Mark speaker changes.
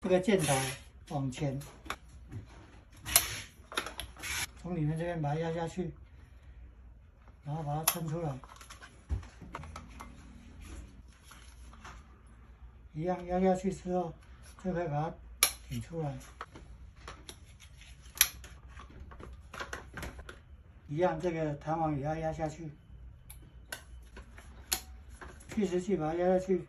Speaker 1: 这个箭头往前从里面这边把它压下去然后把它撑出来。一样压下去之后就可以把它顶出来。一样这个弹簧也要压下去。计时器把它压下去